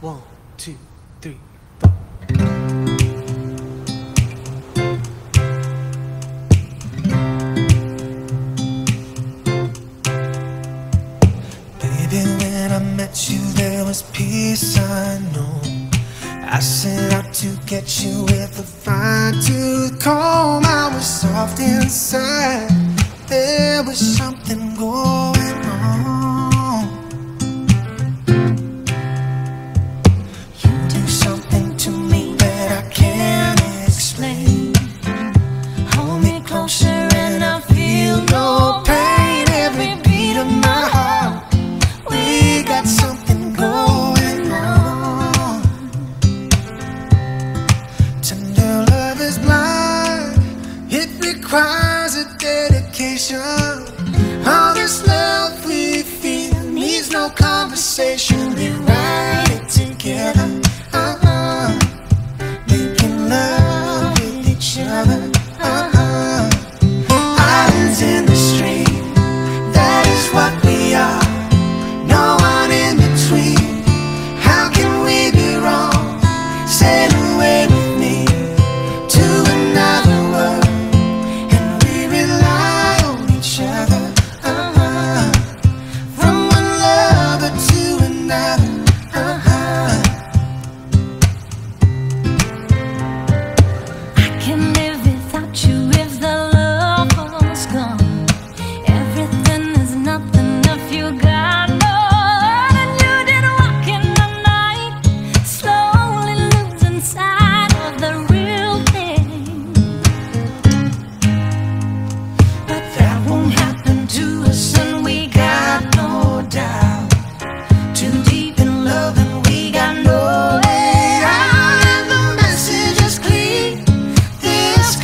One, two, three, four. Baby, when I met you, there was peace, I know. I set out to get you with a fine tooth comb. I was soft inside. And I feel no pain. Every beat of my heart, we got something going on. Tender love is blind, it requires a dedication. All this love we feel needs no conversation. in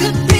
could be